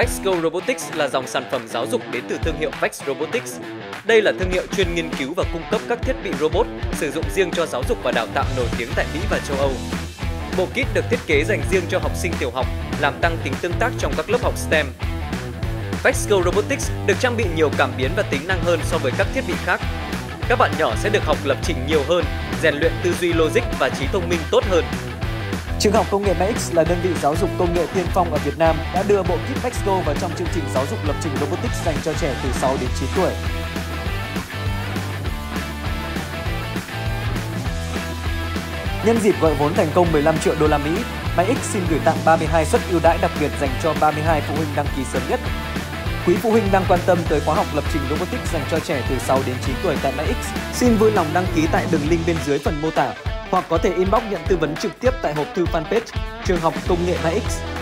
VexGo Robotics là dòng sản phẩm giáo dục đến từ thương hiệu Vex Robotics. Đây là thương hiệu chuyên nghiên cứu và cung cấp các thiết bị robot sử dụng riêng cho giáo dục và đào tạo nổi tiếng tại Mỹ và châu Âu. Bộ kit được thiết kế dành riêng cho học sinh tiểu học, làm tăng tính tương tác trong các lớp học STEM. VexGo Robotics được trang bị nhiều cảm biến và tính năng hơn so với các thiết bị khác. Các bạn nhỏ sẽ được học lập trình nhiều hơn, rèn luyện tư duy logic và trí thông minh tốt hơn. Trường học công nghệ MX là đơn vị giáo dục công nghệ tiên phong ở Việt Nam đã đưa bộ kit VexGo vào trong chương trình giáo dục lập trình robotics dành cho trẻ từ 6 đến 9 tuổi. Nhân dịp gọi vốn thành công 15 triệu đô la Mỹ, MyX xin gửi tặng 32 suất ưu đãi đặc biệt dành cho 32 phụ huynh đăng ký sớm nhất. Quý phụ huynh đang quan tâm tới khóa học lập trình robotics dành cho trẻ từ 6 đến 9 tuổi tại MyX, xin vui lòng đăng ký tại đường link bên dưới phần mô tả hoặc có thể inbox nhận tư vấn trực tiếp tại hộp thư fanpage Trường học Công nghệ MyX.